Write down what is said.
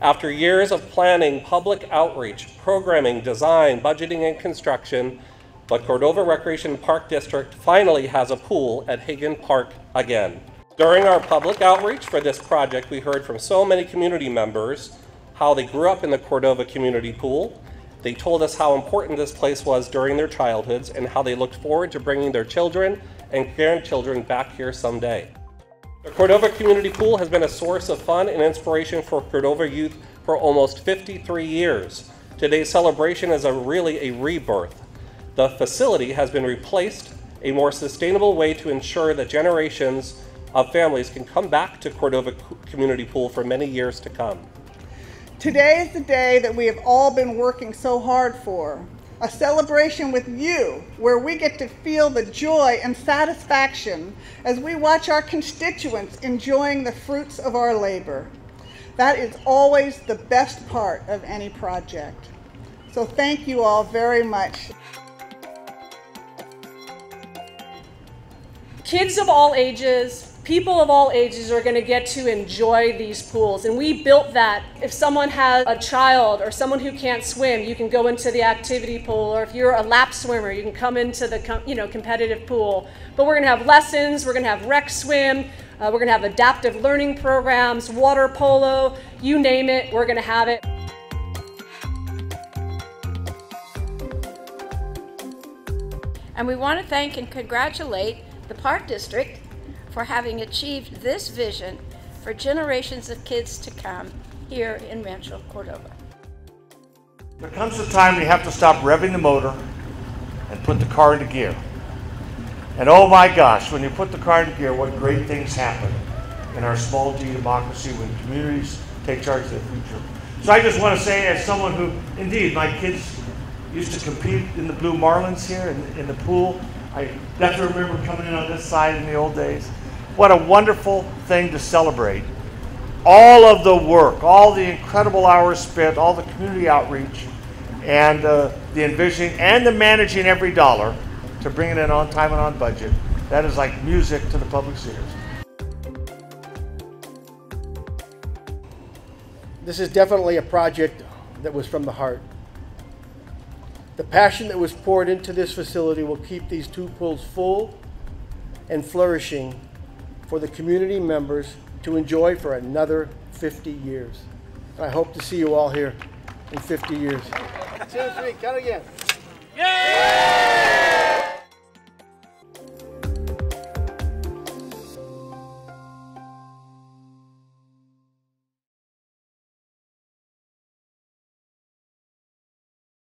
After years of planning, public outreach, programming, design, budgeting, and construction, the Cordova Recreation Park District finally has a pool at Hagan Park again. During our public outreach for this project, we heard from so many community members how they grew up in the Cordova Community Pool. They told us how important this place was during their childhoods and how they looked forward to bringing their children and grandchildren back here someday. The Cordova Community Pool has been a source of fun and inspiration for Cordova youth for almost 53 years. Today's celebration is a really a rebirth. The facility has been replaced, a more sustainable way to ensure that generations of families can come back to Cordova Community Pool for many years to come. Today is the day that we have all been working so hard for. A celebration with you where we get to feel the joy and satisfaction as we watch our constituents enjoying the fruits of our labor. That is always the best part of any project. So thank you all very much. Kids of all ages, people of all ages are going to get to enjoy these pools. And we built that. If someone has a child or someone who can't swim, you can go into the activity pool. Or if you're a lap swimmer, you can come into the you know, competitive pool. But we're going to have lessons, we're going to have rec swim, uh, we're going to have adaptive learning programs, water polo, you name it, we're going to have it. And we want to thank and congratulate the Park District for having achieved this vision for generations of kids to come here in Rancho Cordova. There comes a time you have to stop revving the motor and put the car into gear. And oh my gosh, when you put the car into gear, what great things happen in our small d democracy when communities take charge of their future. So I just want to say, as someone who, indeed, my kids used to compete in the Blue Marlins here in, in the pool. I definitely remember coming in on this side in the old days. What a wonderful thing to celebrate. All of the work, all the incredible hours spent, all the community outreach, and uh, the envisioning and the managing every dollar to bring it in on time and on budget. That is like music to the public ears. This is definitely a project that was from the heart. The passion that was poured into this facility will keep these two pools full and flourishing for the community members to enjoy for another 50 years. I hope to see you all here in 50 years. Two, three, count again. Yeah!